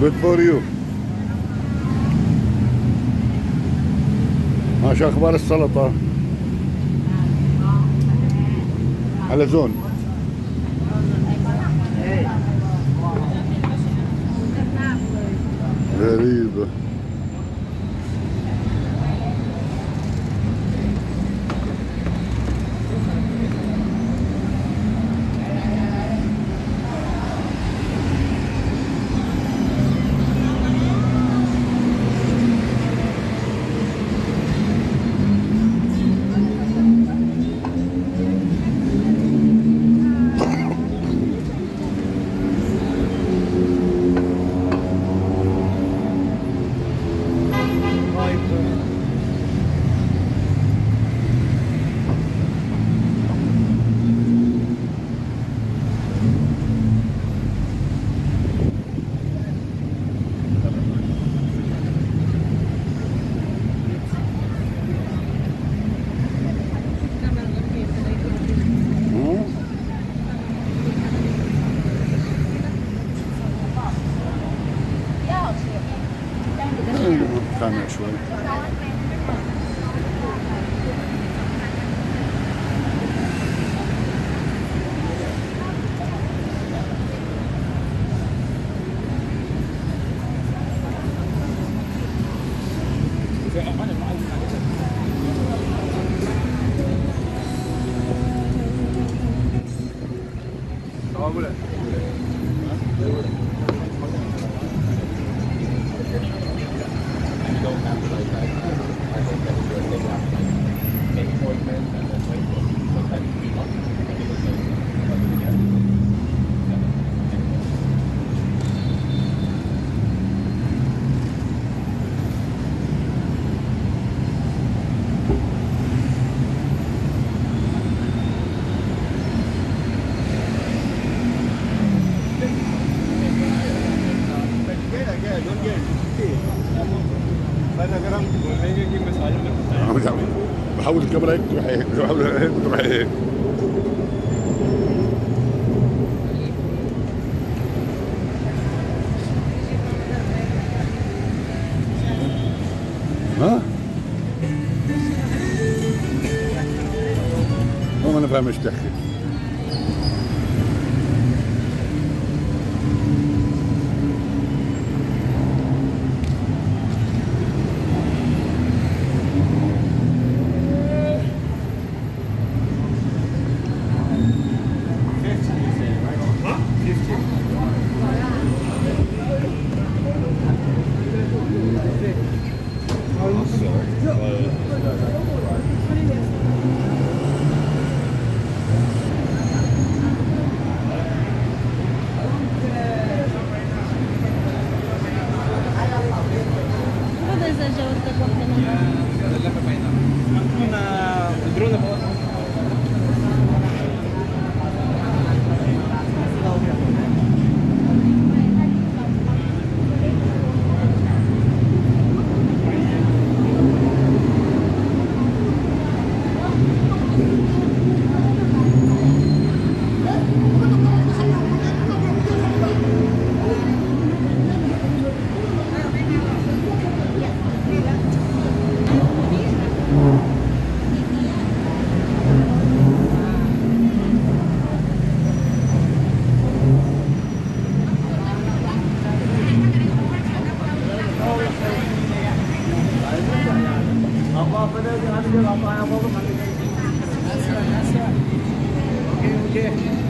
Good for you. ماشي أخبار السلطة. على زون. I'm done actually. بحاول الكاميرا هيك تروح هيك بحاول هيك تروح هيك ها؟ هو ما أنا إيش تحكي Allah affeder, hadi gel, Allah'a yapalım, hadi gel. Nasıl, nasıl? Okey, okey.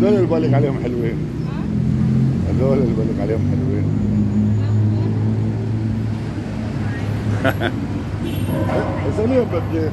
هذول اللي بالك عليهم حلوين. هذول اللي بالك عليهم حلوين. اسأليهم بدي